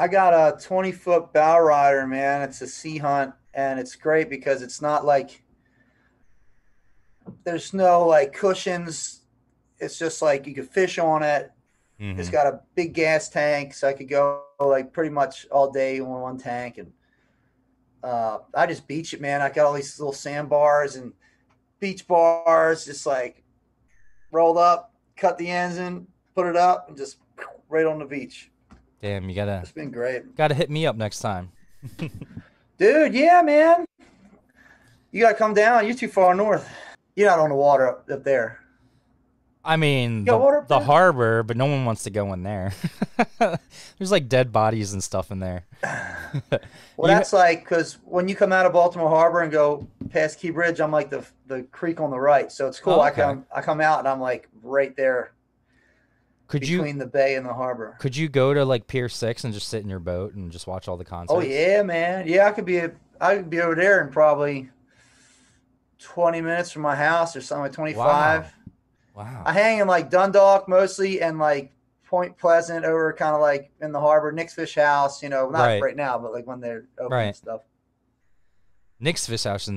I got a 20 foot bow rider, man. It's a sea hunt, and it's great because it's not like there's no like cushions. It's just like you could fish on it. Mhm. It's got a big gas tank, so I could go like pretty much all day on one tank, and uh, I just beach it, man. I got all these little sandbars and beach bars, just like rolled up, cut the ends in, put it up, and just right on the beach. Damn, you gotta It's been great, gotta hit me up next time. dude. Yeah, man. You gotta come down. You're too far north. You're not on the water up, up there. I mean, the, the harbor, but no one wants to go in there. There's like dead bodies and stuff in there. Well, that's like because when you come out of Baltimore Harbor and go past Key Bridge, I'm like the the creek on the right, so it's cool. Oh, I come I come out and I'm like right there Could you between the bay and the harbor. could you go to like Pier Six and just sit in your boat and just watch all the concerts? Oh yeah, man. Yeah, I could be I could be over there in probably 20 minutes from my house or something like 25. Wow. I hang in like Dundalk mostly and like Point Pleasant over kind of like in the harbor, Nick's Fish House. You know, not Right. right, now, but like when they're open Right. and stuff. Nick's Fish House in